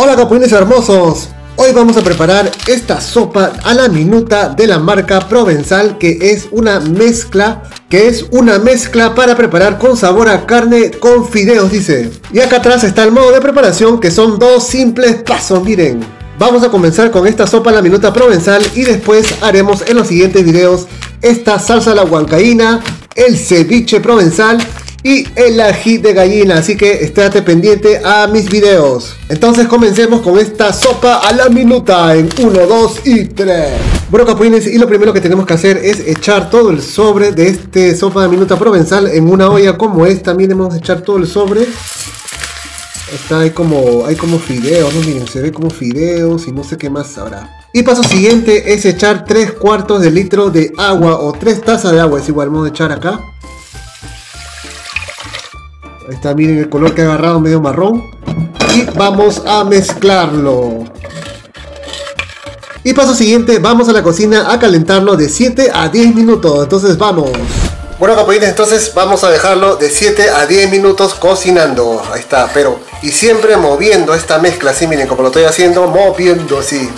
Hola capulines hermosos, hoy vamos a preparar esta sopa a la minuta de la marca Provenzal que es una mezcla que es una mezcla para preparar con sabor a carne con fideos dice. Y acá atrás está el modo de preparación que son dos simples pasos miren. Vamos a comenzar con esta sopa a la minuta Provenzal y después haremos en los siguientes videos esta salsa a la huancaína el ceviche provenzal y el ají de gallina, así que estate pendiente a mis videos. Entonces comencemos con esta sopa a la minuta en 1, 2 y 3. Bueno capulines, y lo primero que tenemos que hacer es echar todo el sobre de este sopa de minuta provenzal en una olla como esta. Miren, vamos a echar todo el sobre. Está ahí como, hay como fideos, ¿no? Miren, se ve como fideos y no sé qué más habrá. Y paso siguiente es echar 3 cuartos de litro de agua o 3 tazas de agua, es igual, vamos a echar acá. Ahí está, miren el color que ha agarrado medio marrón. Y vamos a mezclarlo. Y paso siguiente, vamos a la cocina a calentarlo de 7 a 10 minutos. Entonces vamos. Bueno capulines, entonces vamos a dejarlo de 7 a 10 minutos cocinando. Ahí está, pero... Y siempre moviendo esta mezcla, así miren, como lo estoy haciendo, moviendo así.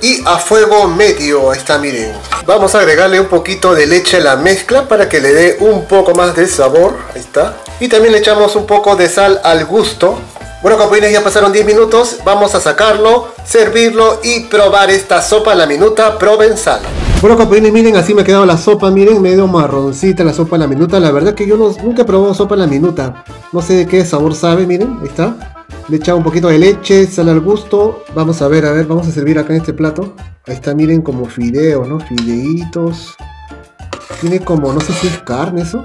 Y a fuego medio, ahí está, miren. Vamos a agregarle un poquito de leche a la mezcla para que le dé un poco más de sabor. Ahí está. Y también le echamos un poco de sal al gusto. Bueno capulines, ya pasaron 10 minutos. Vamos a sacarlo, servirlo y probar esta sopa a la minuta provenzal. Bueno capulines, miren, así me ha quedado la sopa, miren, medio marroncita la sopa a la minuta. La verdad que yo no, nunca he probado sopa a la minuta. No sé de qué sabor sabe, miren, ahí está. Le he echado un poquito de leche, sal al gusto. Vamos a ver, a ver, vamos a servir acá en este plato. Ahí está, miren, como fideos, ¿no? Fideitos. Tiene como, no sé si es carne eso.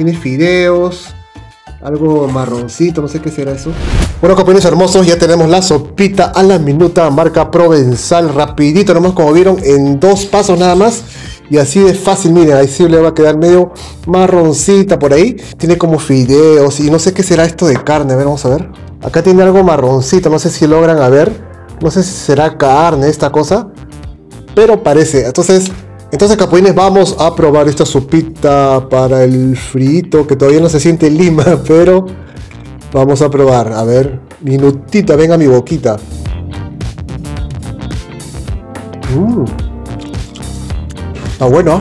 Tiene fideos. Algo marroncito, no sé qué será eso. Bueno, compañeros hermosos, ya tenemos la sopita a la minuta, marca Provenzal, rapidito, nomás como vieron, en dos pasos nada más. Y así de fácil, miren, ahí sí le va a quedar medio marroncita por ahí. Tiene como fideos y no sé qué será esto de carne, a ver, vamos a ver. Acá tiene algo marroncito, no sé si logran a ver. No sé si será carne esta cosa. Pero parece, entonces entonces capulines vamos a probar esta sopita para el frito que todavía no se siente lima, pero vamos a probar. A ver, minutita, venga mi boquita. Mmm. Está bueno.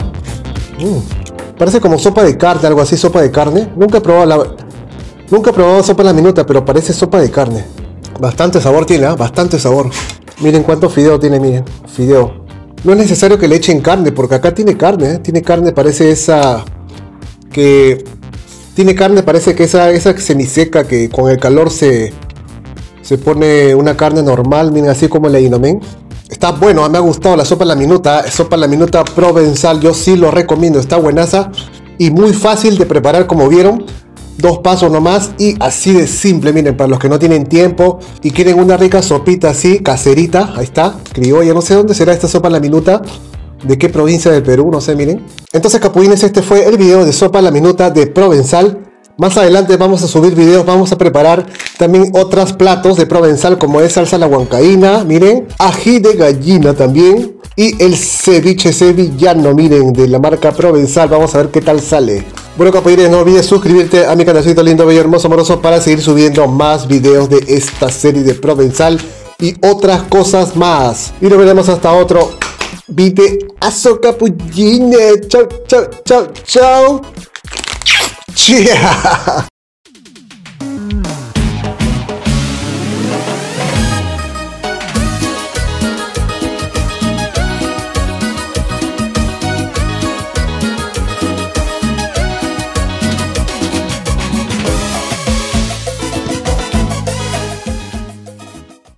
Mm. Parece como sopa de carne, algo así, sopa de carne. Nunca he probado la... Nunca he probado sopa en la minuta, pero parece sopa de carne. Bastante sabor tiene, ¿eh? Bastante sabor. Miren cuánto fideo tiene, miren. Fideo. No es necesario que le echen carne, porque acá tiene carne, ¿eh? tiene carne, parece esa que tiene carne, parece que esa esa semiseca que con el calor se se pone una carne normal, miren así como el inomen. Está bueno, me ha gustado la sopa la minuta, sopa la minuta provenzal, yo sí lo recomiendo, está buenaza y muy fácil de preparar como vieron dos pasos nomás y así de simple, miren, para los que no tienen tiempo y quieren una rica sopita así, caserita, ahí está, criolla, no sé dónde será esta sopa la minuta, de qué provincia del Perú, no sé, miren. Entonces, capulines, este fue el video de sopa en la minuta de Provenzal. Más adelante vamos a subir videos, vamos a preparar también otros platos de Provenzal como es salsa la huancaína, miren, ají de gallina también y el ceviche sevillano, miren, de la marca Provenzal, vamos a ver qué tal sale. Bueno capulines, no olvides suscribirte a mi canalcito lindo, bello, hermoso, amoroso para seguir subiendo más videos de esta serie de Provenzal y otras cosas más. Y nos veremos hasta otro videazo capullines. Chau, chau, chau, chau. Chia.